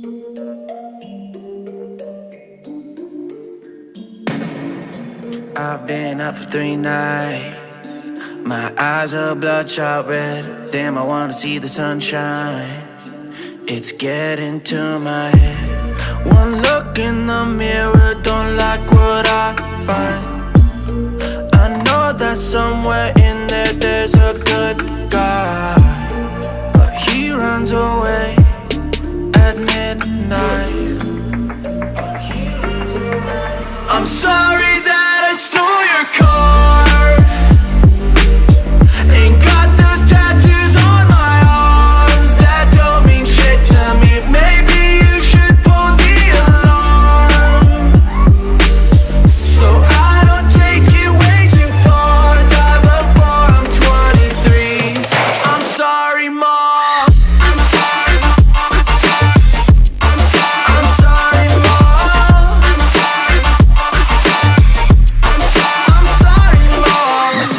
I've been up for three nights. My eyes are bloodshot red. Damn, I wanna see the sunshine. It's getting to my head. One look in the mirror, don't like what I find.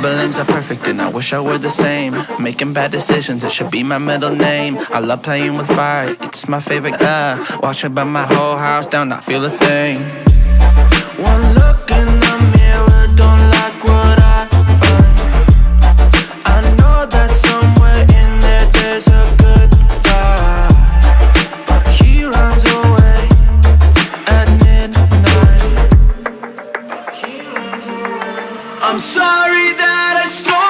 Siblings are perfect and I wish I were the same. Making bad decisions, it should be my middle name. I love playing with fire, it's my favorite. Uh, watch it burn my whole house down, not feel a thing. One look in I'm sorry that I stole